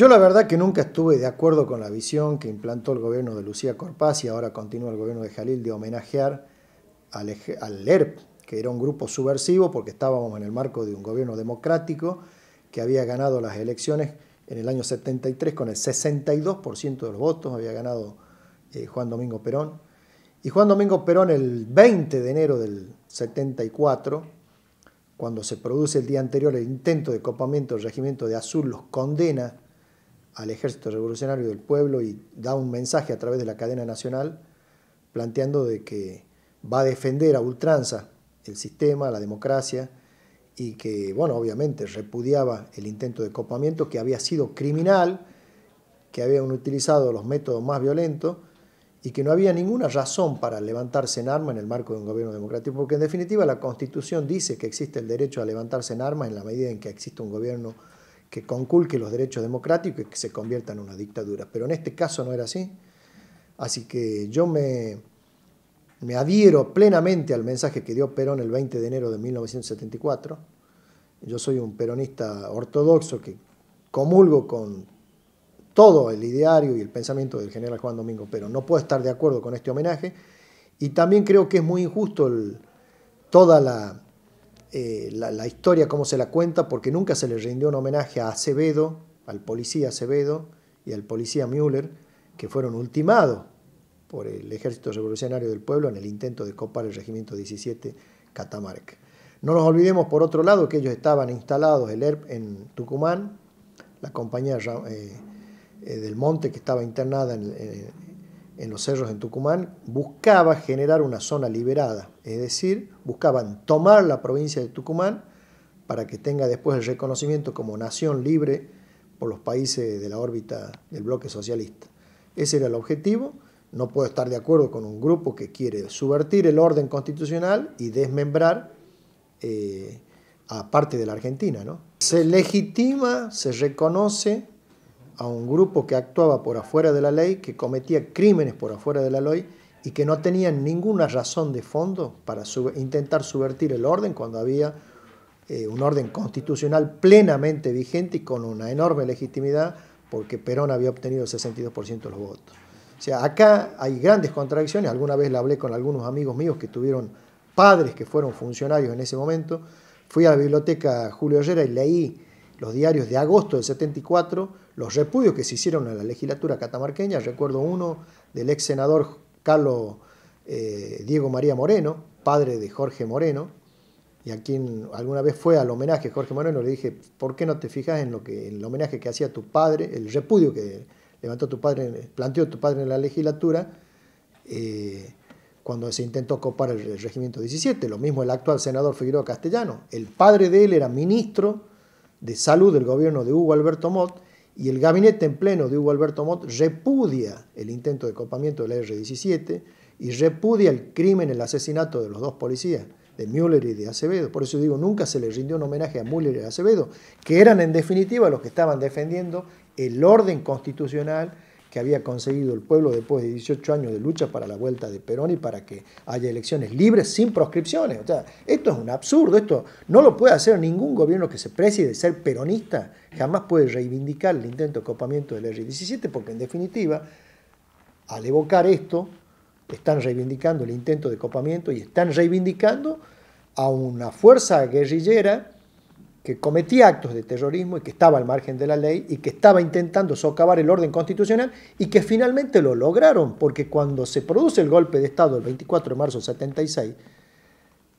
Yo la verdad que nunca estuve de acuerdo con la visión que implantó el gobierno de Lucía Corpaz y ahora continúa el gobierno de Jalil de homenajear al, ERP, que era un grupo subversivo porque estábamos en el marco de un gobierno democrático que había ganado las elecciones en el año 73 con el 62% de los votos, había ganado eh, Juan Domingo Perón. Y Juan Domingo Perón el 20 de enero del 74, cuando se produce el día anterior el intento de copamiento del regimiento de Azul, los condena al ejército revolucionario del pueblo y da un mensaje a través de la cadena nacional planteando de que va a defender a ultranza el sistema, la democracia, y que, bueno, obviamente repudiaba el intento de copamiento que había sido criminal, que habían utilizado los métodos más violentos y que no había ninguna razón para levantarse en armas en el marco de un gobierno democrático, porque en definitiva la Constitución dice que existe el derecho a levantarse en armas en la medida en que existe un gobierno que conculque los derechos democráticos y que se convierta en una dictadura. Pero en este caso no era así. Así que yo me, me adhiero plenamente al mensaje que dio Perón el 20 de enero de 1974. Yo soy un peronista ortodoxo que comulgo con todo el ideario y el pensamiento del general Juan Domingo Perón. No puedo estar de acuerdo con este homenaje y también creo que es muy injusto toda eh, la, historia, como se la cuenta, porque nunca se le rindió un homenaje a Acevedo, al policía Acevedo y al policía Müller, que fueron ultimados por el Ejército Revolucionario del Pueblo en el intento de copar el Regimiento 17 Catamarca. No nos olvidemos, por otro lado, que ellos estaban instalados, el ERP, en Tucumán, la compañía eh, eh, del Monte, que estaba internada en, en, los cerros en Tucumán, buscaba generar una zona liberada, es decir, buscaban tomar la provincia de Tucumán para que tenga después el reconocimiento como nación libre por los países de la órbita del bloque socialista. Ese era el objetivo no puedo estar de acuerdo con un grupo que quiere subvertir el orden constitucional y desmembrar eh, a parte de la Argentina. ¿no? Se legitima, se reconoce a un grupo que actuaba por afuera de la ley, que cometía crímenes por afuera de la ley y que no tenían ninguna razón de fondo para intentar subvertir el orden cuando había eh, un orden constitucional plenamente vigente y con una enorme legitimidad porque Perón había obtenido el 62% de los votos. O sea, acá hay grandes contradicciones. Alguna vez le hablé con algunos amigos míos que tuvieron padres que fueron funcionarios en ese momento. Fui a la biblioteca Julio Herrera y leí los diarios de agosto del 74, los repudios que se hicieron en la legislatura catamarqueña. Recuerdo uno del ex senador Carlos eh, Diego María Moreno, padre de Jorge Moreno, y a quien alguna vez fue al homenaje Jorge Moreno, le dije, ¿por qué no te fijas en, lo que, en el homenaje que hacía tu padre, el repudio que levantó tu padre, planteó tu padre en la legislatura, eh, cuando se intentó copar el, regimiento 17. Lo mismo el actual senador Figueroa Castellano. El padre de él era ministro de salud del gobierno de Hugo Alberto Mott y el gabinete en pleno de Hugo Alberto Mott repudia el intento de copamiento de la R-17 y repudia el crimen, el asesinato de los dos policías, de Müller y de Acevedo. Por eso digo, nunca se le rindió un homenaje a Müller y a Acevedo, que eran en definitiva los que estaban defendiendo el orden constitucional que había conseguido el pueblo después de 18 años de lucha para la vuelta de Perón y para que haya elecciones libres sin proscripciones. O sea, esto es un absurdo, esto no lo puede hacer ningún gobierno que se precie de ser peronista, jamás puede reivindicar el intento de copamiento del R-17 porque en definitiva, al evocar esto, están reivindicando el intento de copamiento y están reivindicando a una fuerza guerrillera que cometía actos de terrorismo y que estaba al margen de la ley y que estaba intentando socavar el orden constitucional y que finalmente lo lograron, porque cuando se produce el golpe de Estado el 24 de marzo del 76,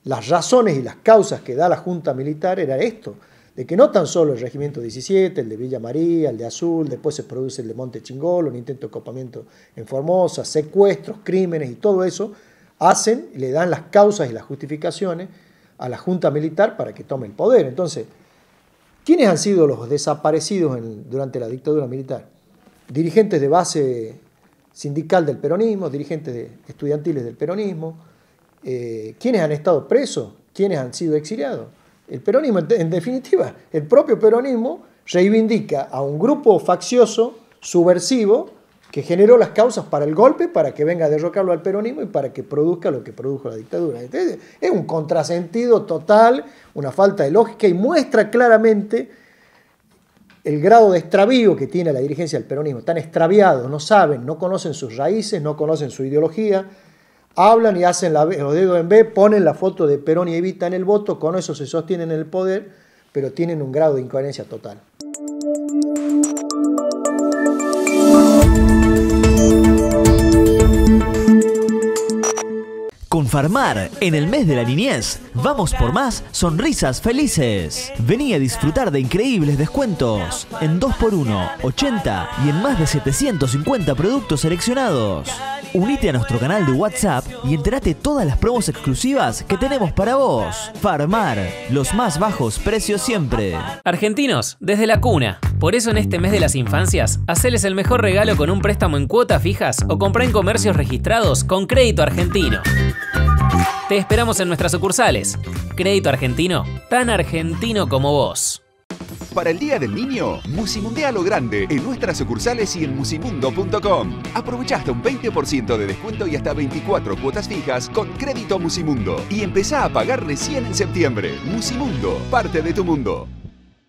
las razones y las causas que da la Junta Militar era esto, de que no tan solo el Regimiento 17, el de Villa María, el de Azul, después se produce el de Monte Chingolo, un intento de copamiento en Formosa, secuestros, crímenes y todo eso, hacen le dan las causas y las justificaciones a la Junta Militar para que tome el poder. Entonces, ¿quiénes han sido los desaparecidos durante la dictadura militar? Dirigentes de base sindical del peronismo, dirigentes estudiantiles del peronismo. Eh, ¿Quiénes han estado presos? ¿Quiénes han sido exiliados? El peronismo, en definitiva, el propio peronismo reivindica a un grupo faccioso, subversivo, que generó las causas para el golpe, para que venga a derrocarlo al peronismo y para que produzca lo que produjo la dictadura. es un contrasentido total, una falta de lógica y muestra claramente el grado de extravío que tiene la dirigencia del peronismo. Están extraviados, no saben, no conocen sus raíces, no conocen su ideología. Hablan y hacen la, los dedos en B, ponen la foto de Perón y Evita en el voto, con eso se sostienen en el poder, pero tienen un grado de incoherencia total. Con Farmar, en el mes de la niñez, vamos por más sonrisas felices. Vení a disfrutar de increíbles descuentos en 2x1, 80 y en más de 750 productos seleccionados. Unite a nuestro canal de WhatsApp y entérate todas las promos exclusivas que tenemos para vos. Farmar, los más bajos precios siempre. Argentinos, desde la cuna. Por eso en este mes de las infancias, haceles el mejor regalo con un préstamo en cuotas fijas o compra en comercios registrados con crédito argentino. Te esperamos en nuestras sucursales. Crédito argentino, tan argentino como vos. Para el Día del Niño, Musimundea lo grande en nuestras sucursales y en musimundo.com. Aprovecha hasta un 20% de descuento y hasta 24 cuotas fijas con crédito Musimundo. Y empezá a pagar recién en septiembre. Musimundo, parte de tu mundo.